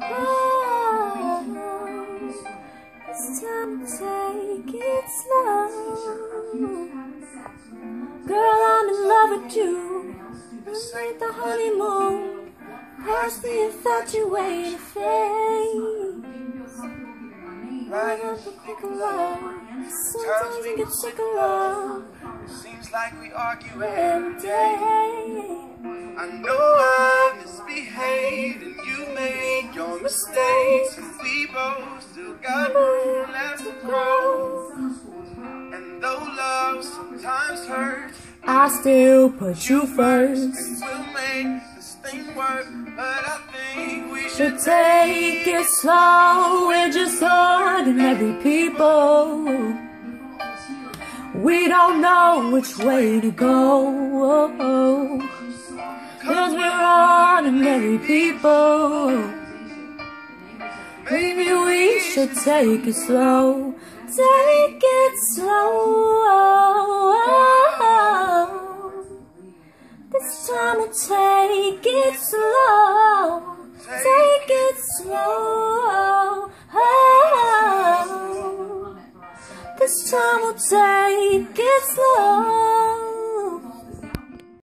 Oh, it's time to take it slow. Girl, I'm in love with you. Let's make the honeymoon past the infatuated phase. Right up the of love. Sometimes we get sick of love Seems like we argue every day. But we still got room left to grow. And though love sometimes hurts, I still put you first. and we'll make this thing work. But I think we should take it slow. We're just ordinary people. We don't know which way to go. Cause we're ordinary people. Maybe we should take it slow. Take it slow. This time we'll take it slow. Take it slow. This time we'll take it slow.